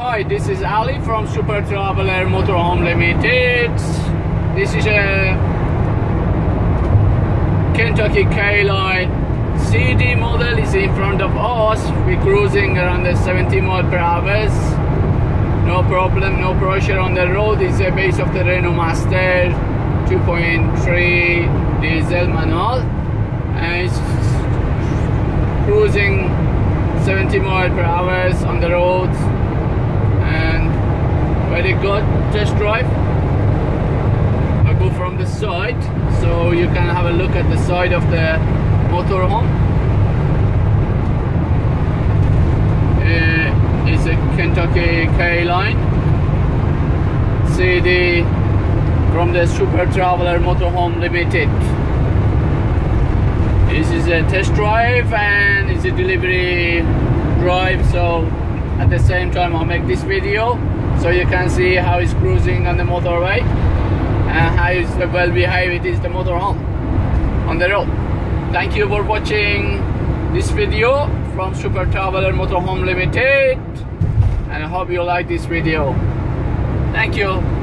Hi, this is Ali from Super Traveler Motorhome Limited. This is a Kentucky K-Line CD model is in front of us. We're cruising around the 70 mile per hour. No problem, no pressure on the road. It's a base of the Renault Master 2.3 diesel manual. And it's cruising 70 mile per hour on the road very good test drive I go from the side so you can have a look at the side of the motorhome. Uh, it's a Kentucky K-Line CD from the Super Traveler Motorhome Limited. This is a test drive and it's a delivery drive so at the same time I'll make this video so you can see how it's cruising on the motorway and how it's well behaved is the motorhome on the road. Thank you for watching this video from Super Traveler Motorhome Limited and I hope you like this video. Thank you